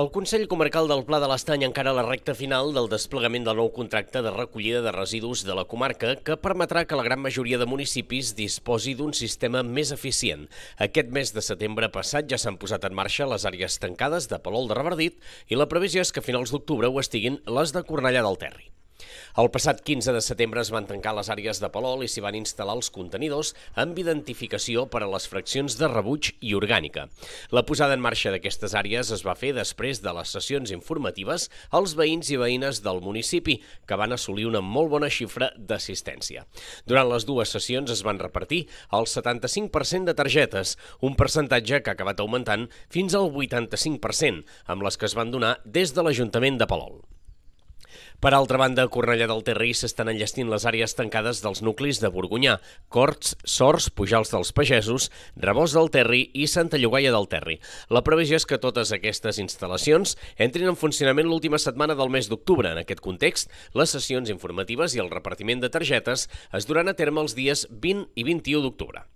El Consell Comarcal del Pla de l'Estany encara a la recta final del desplegament del nou contracte de recollida de residus de la comarca que permetrà que la gran majoria de municipis disposi d'un sistema més eficient. Aquest mes de setembre passat ja s'han posat en marxa les àrees tancades de Palol de Revardit i la previsió és que a finals d'octubre ho estiguin les de Cornellà del Terri. El passat 15 de setembre es van tancar les àrees de Palol i s'hi van instal·lar els contenidors amb identificació per a les fraccions de rebuig i orgànica. La posada en marxa d'aquestes àrees es va fer després de les sessions informatives als veïns i veïnes del municipi, que van assolir una molt bona xifra d'assistència. Durant les dues sessions es van repartir el 75% de targetes, un percentatge que ha acabat augmentant fins al 85%, amb les que es van donar des de l'Ajuntament de Palol. Per altra banda, a Cornellà del Terri s'estan enllestint les àrees tancades dels nuclis de Borgunyà, Corts, Sors, Pujals dels Pagesos, Rebós del Terri i Santa Llogaia del Terri. La previsió és que totes aquestes instal·lacions entrin en funcionament l'última setmana del mes d'octubre. En aquest context, les sessions informatives i el repartiment de targetes es duran a terme els dies 20 i 21 d'octubre.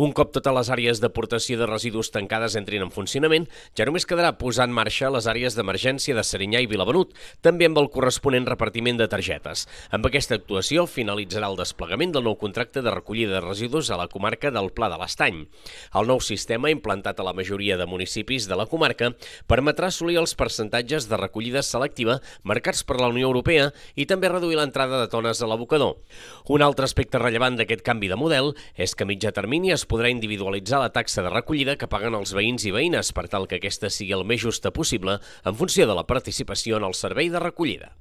Un cop totes les àrees d'aportació de residus tancades entrin en funcionament, ja només quedarà posar en marxa les àrees d'emergència de Serinyà i Vilavenut, també amb el corresponent repartiment de targetes. Amb aquesta actuació finalitzarà el desplegament del nou contracte de recollida de residus a la comarca del Pla de l'Estany. El nou sistema, implantat a la majoria de municipis de la comarca, permetrà assolir els percentatges de recollida selectiva marcats per la Unió Europea i també reduir l'entrada de tones a l'abocador. Un altre aspecte rellevant d'aquest canvi de model és que a mitjà termini es podrà individualitzar la taxa de recollida que paguen els veïns i veïnes per tal que aquesta sigui el més justa possible en funció de la participació en el servei de recollida.